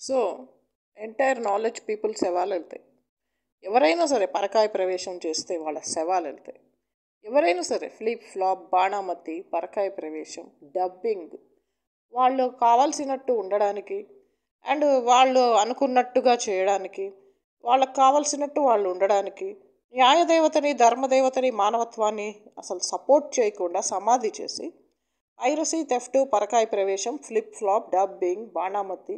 So entire knowledge people శవాలు వెళ్తాయి. ఎవరైనా సరే పరకాయ ప్రవేశం చేస్తే వాళ్ళ శవాలు వెళ్తాయి. ఎవరైనా సరే ఫ్లిప్ ఫ్లాప్ బాణామతి పరకాయ ప్రవేశం డబ్బింగ్ వాళ్ళు కావాల్సినట్టు ఉండడానికి అండ్ వాళ్ళు అనుకున్నట్టుగా చేయడానికి వాళ్ళకి కావాల్సినట్టు వాళ్ళు ఉండడానికి న్యాయదేవతని ధర్మదేవతని మానవత్వాన్ని అసలు సపోర్ట్ చేయకుండా సమాధి చేసి పైరసీ తెఫ్ట్ పరకాయ ప్రవేశం ఫ్లిప్ ఫ్లాప్ డబ్బింగ్ బాణామతి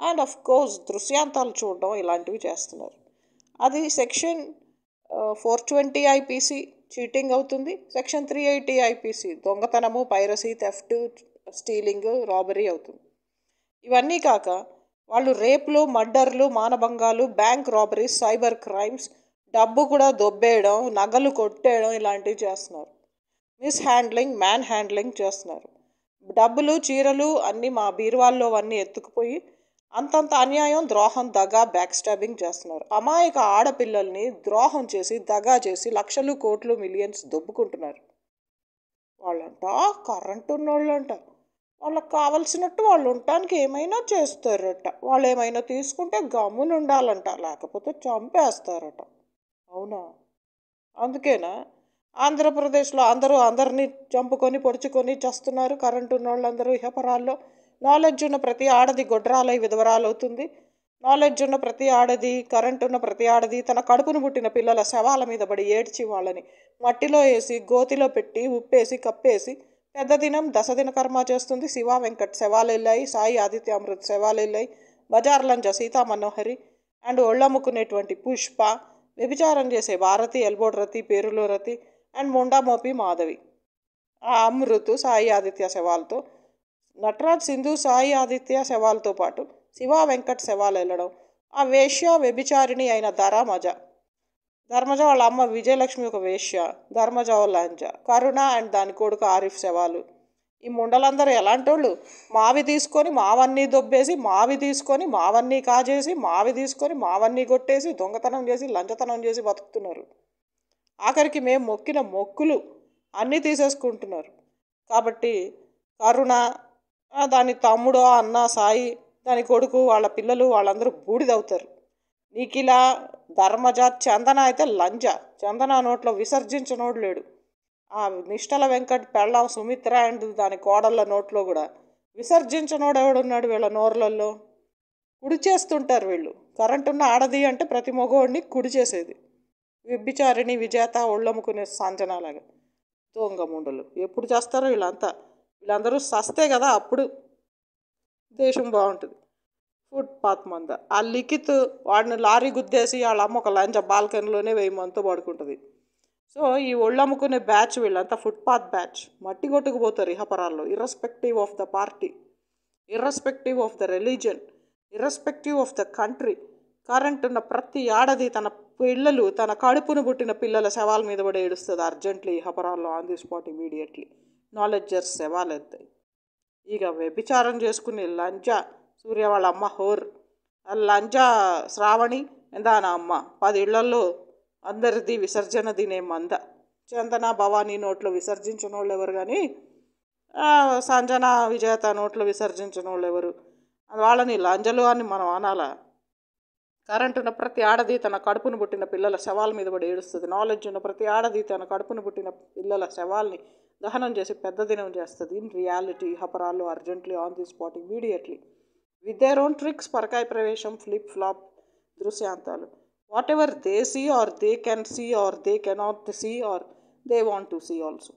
అండ్ అఫ్ కోర్స్ దృశ్యాంతాలు చూడడం ఇలాంటివి చేస్తున్నారు. అది section four twenty IPC cheating అవుతుంది. సెక్షన్ త్రీ ఎయిటీ ఐపీసీ దొంగతనము పైరసీ థెఫ్ట్ స్టీలింగ్ రాబరీ అవుతుంది. ఇవన్నీ కాక వాళ్ళు రేపులు మర్డర్లు మానభంగాలు బ్యాంక్ రాబరీస్ సైబర్ క్రైమ్స్ డబ్బు కూడా దొబ్బేయడం నగలు కొట్టేయడం ఇలాంటివి చేస్తున్నారు. మిస్ హ్యాండ్లింగ్ మ్యాన్ హ్యాండ్లింగ్ చేస్తున్నారు. డబ్బులు చీరలు అన్నీ మా బీరువాల్లో అన్నీ ఎత్తుకుపోయి అంతంత అన్యాయం ద్రోహం దగా బ్యాక్ స్టాబింగ్ చేస్తున్నారు. అమాయక ఆడపిల్లల్ని ద్రోహం చేసి దగా చేసి లక్షలు కోట్లు మిలియన్స్ దొబ్బుకుంటున్నారు. వాళ్ళంట కరెంట్ ఉన్నోళ్ళంట. వాళ్ళకి కావలసినట్టు వాళ్ళు ఉండటానికి ఏమైనా చేస్తారట. వాళ్ళు ఏమైనా తీసుకుంటే గమ్మున ఉండాలంట. లేకపోతే చంపేస్తారట. అవునా? అందుకేనా? ఆంధ్రప్రదేశ్లో అందరూ అందరినీ చంపుకొని పొడుచుకొని చేస్తున్నారు. కరెంటు ఉన్న వాళ్ళందరూ ఇహపరాల్లో నాలెడ్జ్ ఉన్న ప్రతి ఆడది గొడ్రాలై విధవరాలు అవుతుంది నాలెడ్జ్ ఉన్న ప్రతి ఆడది కరెంట్ ఉన్న ప్రతి ఆడది తన కడుపును పుట్టిన పిల్లల శవాల మీద పడి ఏడ్చి వాళ్ళని మట్టిలో వేసి గోతిలో పెట్టి ఉప్పేసి కప్పేసి పెద్ద దినం దశదిన కర్మ చేస్తుంది. శివ వెంకట్ శవాలు వెళ్ళాయి సాయి ఆదిత్య అమృత్ శవాలు వెళ్ళాయి బజార్ లంజ సీతా మనోహరి అండ్ ఒళ్ళమ్ముకునేటువంటి పుష్ప వ్యభిచారం చేసే భారతి ఎల్బోడ్ రతి పేరులో రతి అండ్ ముండా మోపి మాధవి. ఆ అమృత్ సాయి ఆదిత్య శవాలతో నటరాజ్ సింధు సాయి ఆదిత్య శవాలతో పాటు శివ వెంకట్ శవాలు వెళ్ళడం ఆ వేష్య వ్యభిచారిణి అయిన ధరామజ. ధర్మజ వాళ్ళ అమ్మ విజయలక్ష్మి ఒక వేష్య ధర్మజ వాళ్ళ అంజ. కరుణ అండ్ దాని కొడుకు ఆరిఫ్ శవాలు. ఈ ముండలందరూ ఎలాంటి వాళ్ళు మావి తీసుకొని మావన్నీ దొబ్బేసి మావి తీసుకొని మావన్నీ కాజేసి మావి తీసుకొని మావన్నీ కొట్టేసి దొంగతనం చేసి లంచతనం చేసి బతుకుతున్నారు. ఆఖరికి మేము మొక్కిన మొక్కులు అన్నీ తీసేసుకుంటున్నారు. కాబట్టి కరుణ దాని తమ్ముడు అన్న సాయి దాని కొడుకు వాళ్ళ పిల్లలు వాళ్ళందరూ బూడిదవుతారు. నీకిలా ధర్మజ చందన అయితే లంజ. చందన నోట్లో విసర్జించనోడు లేడు. ఆ నిష్టల వెంకట్ పెళ్ళాం సుమిత్ర అండ్ దాని కోడళ్ళ నోట్లో కూడా విసర్జించనోడు ఎవడున్నాడు వీళ్ళ నోర్లలో కుడి చేస్తుంటారు వీళ్ళు. కరెంట్ ఉన్న ఆడది అంటే ప్రతి మగవాడిని కుడి చేసేది. విభిచారిణి విజేత ఒళ్ళమ్ముకునే సంజనలాగా. దొంగ ముండలు. ఎప్పుడు చేస్తారో వీళ్ళంతా. వీళ్ళందరూ సస్తే కదా అప్పుడు దేశం బాగుంటుంది. ఫుట్పాత్ మంద. ఆ లిఖిత్ వాడిని లారీ గుద్దేసి వాళ్ళ అమ్మ ఒక లంచ బాల్కనీలోనే వెయ్యి మంతో పడుకుంటుంది. సో ఈ ఒళ్ళమ్ముకునే బ్యాచ్ వీళ్ళంతా ఫుట్పాత్ బ్యాచ్. మట్టి కొట్టుకుపోతారు ఇహపరాల్లో. Irrespective of the party irrespective of the religion irrespective of the country current ఉన్న ప్రతి ఏడాది తన పిల్లలు తన కడుపును పుట్టిన పిల్లల శవాల మీద పడి ఏడుస్తుంది అర్జెంట్లీ ఇహపరాల్లో ఆన్ ది స్పాట్ ఇమీడియట్లీ నాలెడ్జర్ శవాలెత్తాయి. ఇక వ్యభిచారం చేసుకునే లంజ సూర్య వాళ్ళ అమ్మ హోర్ లంజ శ్రావణి దాని అమ్మ. పది ఇళ్ళలో అందరిది విసర్జన తినే మంద. చందన భవానీ నోట్లో విసర్జించిన వాళ్ళు ఎవరు కానీ సంజన విజేత నోట్లో విసర్జించిన వాళ్ళు ఎవరు వాళ్ళని లంజలు అని మనం అనాలా. కరెంట్ ఉన్న ప్రతి ఆడది తన కడుపును పుట్టిన పిల్లల శవాల మీద పడి ఏడుస్తుంది. నాలెడ్జ్ ఉన్న ప్రతి ఆడది తన కడుపును పుట్టిన పిల్లల శవాల్ని దహనం చేసి పెద్ద దినం చేస్తుంది. In reality హపరాలు urgently on the spot immediately with their own tricks పరకాయ ప్రవేశం flip flop దృశ్యాంతాలు. Whatever they see or they can see or they cannot see or they want to see also.